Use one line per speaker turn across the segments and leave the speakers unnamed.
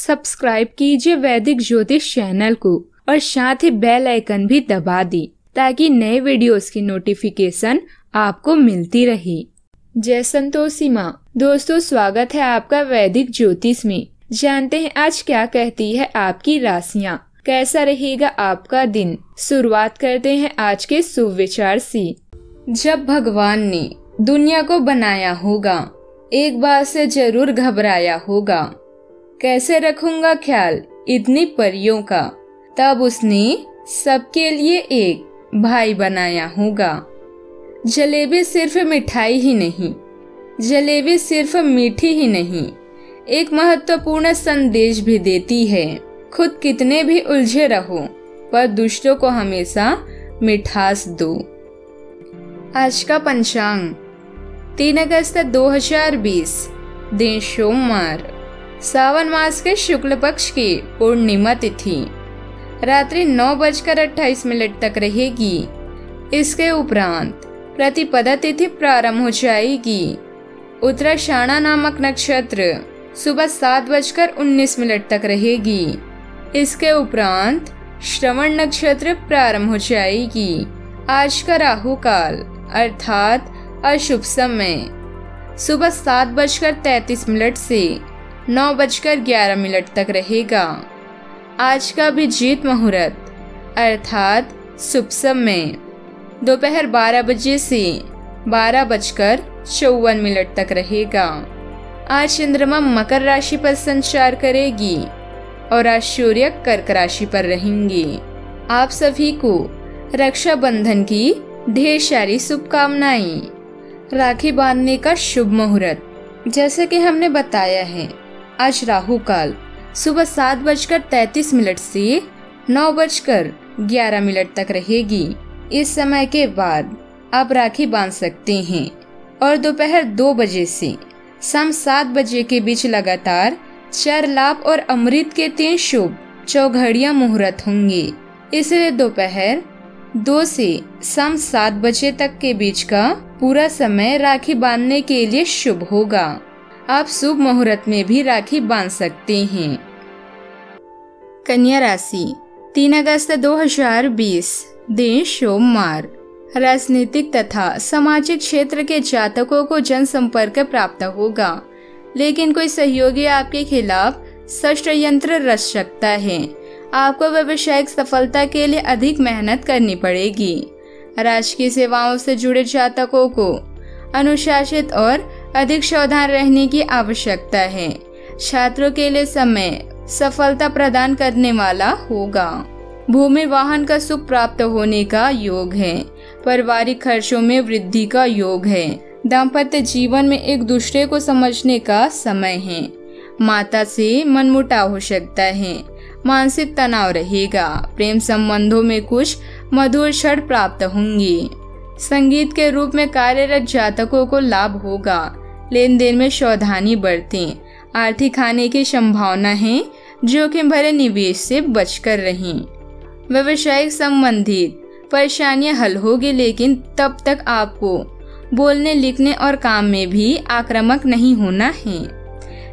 Subscribe कीजिए वैदिक ज्योतिष चैनल को और साथ ही बेल आइकन भी दबा दी ताकि नए वीडियोस की नोटिफिकेशन आपको मिलती रहे। जय संतोषी माँ। दोस्तों, स्वागत है आपका वैदिक ज्योतिष में। जानते हैं आज क्या कहती है आपकी राशियाँ। कैसा रहेगा आपका दिन? शुरुआत करते हैं आज के सुविचार से। जब भगवान ने दुनिया को बनाया होगा, एक बार से ज़रूर घबराया होगा। कैसे रखूँगा ख्याल इतनी परियों का? तब उसने सबके लिए एक भाई बनाया होगा। जलेबी सिर्फ़ मिठाई ही नहीं, जलेबी सिर्फ़ मीठी ही नहीं, एक महत्वपूर्ण संदेश भी देती है। खुद कितने भी उलझे रहो, पर दूसरों को हमेशा मिठास दो। आज का पंचांग, तीन अगस्त 2020 दिन सोमवार। सावन मास के शुक्ल पक्ष की पूर्णिमा तिथि। रात्रि नौ बजकर अट्ठाईस मिनट तक रहेगी। इसके उपरांत प्रतिपदा तिथि प्रारंभ हो जाएगी। उत्तराषाढ़ा नामक नक्षत्र सुबह सात बजकर उन्नीस मिनट तक रहेगी। इसके उपरांत श्रवण नक्षत्र प्रारंभ हो जाएगी। आज का राहु काल, अर्थात अशुभ समय। सुबह सात बजकर तैतीस मिनट से नौ बजकर ग्यारह मिनट तक रहेगा। आज का भी जीत मुहूर्त, अर्थात शुभ समय। दोपहर बारह बजे से बारह बजकर चौवन मिनट तक रहेगा। आज चंद्रमा मकर राशि पर संचार करेगी और आज सूर्य कर्क राशि पर रहेंगे। आप सभी को रक्षाबंधन की ढेर सारी शुभकामनाएँ। राखी बांधने का शुभ मुहूर्त, जैसे कि हमने बताया है। आज राहु काल सुबह सात बजकर तैतीस मिनट से नौ बजकर ग्यारह मिनट तक रहेगी। इस समय के बाद आप राखी बाँध सकते हैं। और दोपहर दो बजे से शाम सात बजे के बीच लगातार चार लाभ और अमृत के तीन शुभ चौघड़िया मुहूर्त होंगे। इसलिए दोपहर दो से शाम सात बजे तक के बीच का पूरा समय राखी बांधने के लिए शुभ होगा। आप शुभ मुहूर्त में भी राखी बाँध सकते हैं। कन्या राशि, तीन अगस्त 2020 दिन सोमवार। राजनीतिक तथा सामाजिक क्षेत्र के जातकों को जनसंपर्क प्राप्त होगा, लेकिन कोई सहयोगी आपके खिलाफ षड्यंत्र रच सकता है। आपको व्यवसायिक सफलता के लिए अधिक मेहनत करनी पड़ेगी। राजकीय सेवाओं से जुड़े जातकों को अनुशासित और अधिक सावधान रहने की आवश्यकता है। छात्रों के लिए समय सफलता प्रदान करने वाला होगा। भूमि वाहन का सुख प्राप्त होने का योग है। पारिवारिक खर्चों में वृद्धि का योग है। दाम्पत्य जीवन में एक दूसरे को समझने का समय है। माता से मनमुटाव हो सकता है। मानसिक तनाव रहेगा। प्रेम संबंधों में कुछ मधुर क्षण प्राप्त होंगे। संगीत के रूप में कार्यरत जातकों को लाभ होगा। लेन देन में सावधानी बरतें। आर्थिक हानि की संभावना है, जोखिम भरे निवेश से बचकर रहें। व्यवसायिक संबंधित परेशानियाँ हल होगी, लेकिन तब तक आपको बोलने, लिखने और काम में भी आक्रामक नहीं होना है।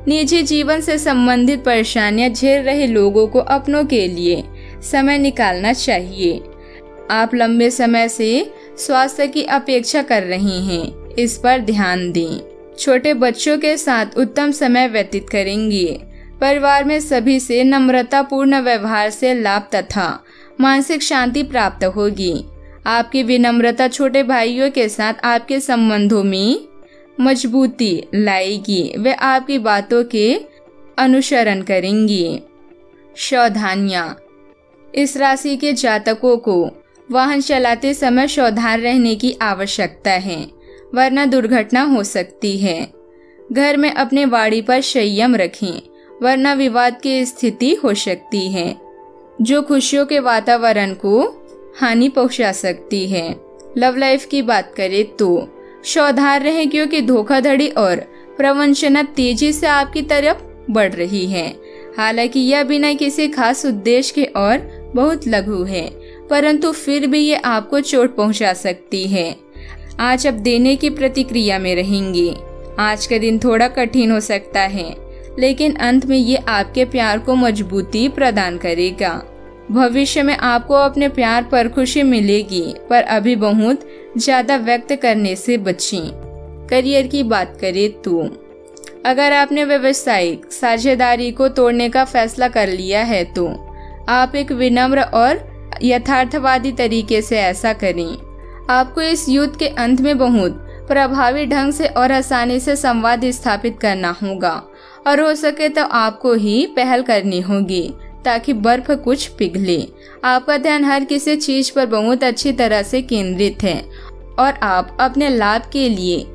निजी जीवन से संबंधित परेशानियाँ झेल रहे लोगों को अपनों के लिए समय निकालना चाहिए। आप लंबे समय से स्वास्थ्य की अपेक्षा कर रहे हैं, इस पर ध्यान दें। छोटे बच्चों के साथ उत्तम समय व्यतीत करेंगी। परिवार में सभी से नम्रता पूर्ण व्यवहार से लाभ तथा मानसिक शांति प्राप्त होगी। आपकी विनम्रता छोटे भाइयों के साथ आपके संबंधों में मजबूती लाएगी। वे आपकी बातों के अनुसरण करेंगी। सावधानियाँ इस राशि के जातकों को वाहन चलाते समय सावधान रहने की आवश्यकता है। वरना दुर्घटना हो सकती है। घर में अपने वाड़ी पर संयम रखें, वरना विवाद की स्थिति हो सकती है। जो खुशियों के वातावरण को हानि पहुँचा सकती है। लव लाइफ की बात करें तो सावधान रहे क्योंकि धोखाधड़ी और प्रवंचना तेज़ी से आपकी तरफ़ बढ़ रही है। हालाँकि यह बिना किसी खास उद्देश्य के और बहुत लघु है, परंतु फिर भी ये आपको चोट पहुँचा सकती है। आज अब देने की प्रतिक्रिया में रहेंगे। आज का दिन थोड़ा कठिन हो सकता है, लेकिन अंत में ये आपके प्यार को मजबूती प्रदान करेगा। भविष्य में आपको अपने प्यार पर खुशी मिलेगी, पर अभी बहुत ज़्यादा व्यक्त करने से बचें। करियर की बात करें तो अगर आपने व्यवसायिक साझेदारी को तोड़ने का फैसला कर लिया है तो आप एक विनम्र और यथार्थवादी तरीके से ऐसा करें। आपको इस युद्ध के अंत में बहुत प्रभावी ढंग से और आसानी से संवाद स्थापित करना होगा। और हो सके तो आपको ही पहल करनी होगी, ताकि बर्फ़ कुछ पिघले। आपका ध्यान हर किसी चीज़ पर बहुत अच्छी तरह से केंद्रित है, और आप अपने लाभ के लिए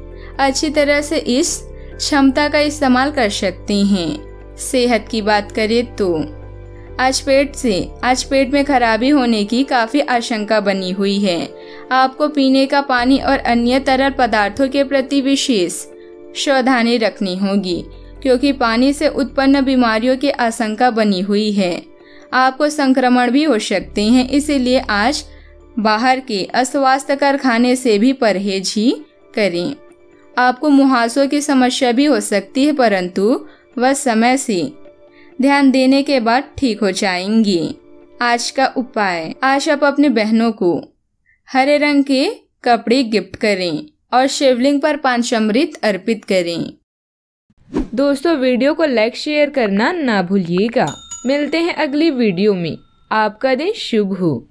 अच्छी तरह से इस क्षमता का इस्तेमाल कर सकते हैं। सेहत की बात करें तो आज पेट से, आज पेट में खराबी होने की काफ़ी आशंका बनी हुई है। आपको पीने का पानी और अन्य तरल पदार्थों के प्रति विशेष सावधानी रखनी होगी, क्योंकि पानी से उत्पन्न बीमारियों की आशंका बनी हुई है। आपको संक्रमण भी हो सकते हैं, इसीलिए आज बाहर के अस्वास्थ्यकर खाने से भी परहेज ही करें। आपको मुहासों की समस्या भी हो सकती है, परंतु वह समय से ध्यान देने के बाद ठीक हो जाएँगी। आज का उपाय, आज आप अपने बहनों को हरे रंग के कपड़े गिफ्ट करें और शिवलिंग पर पांचामृत अर्पित करें। दोस्तों, वीडियो को लाइक शेयर करना ना भूलिएगा। मिलते हैं अगली वीडियो में। आपका दिन शुभ हो।